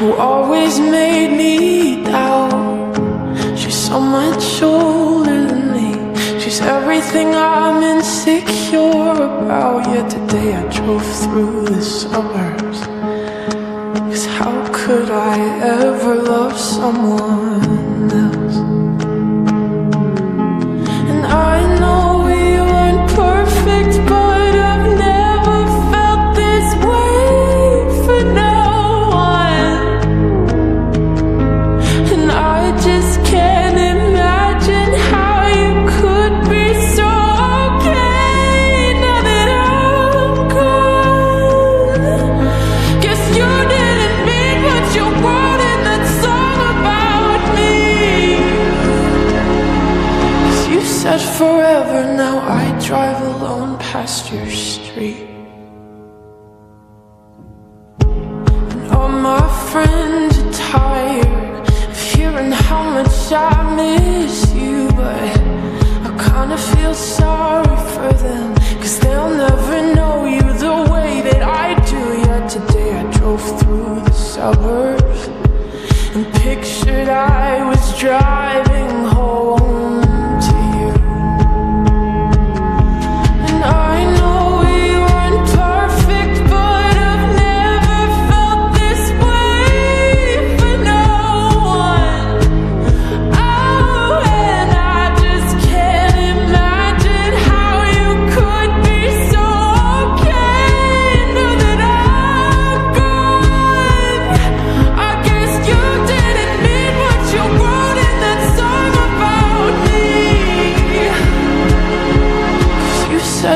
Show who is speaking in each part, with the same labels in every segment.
Speaker 1: who always made me doubt. She's so much older than me. She's everything I'm insecure about. Yet today I drove through the suburbs. Cause how could I ever love someone drive alone past your street. And all my friends are tired of hearing how much I miss you, but I kinda feel sorry for them, cause they'll never know you the way that I do. Yet today I drove through the suburbs and pictured I was driving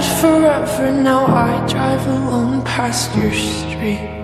Speaker 1: said forever, now I drive alone past your street.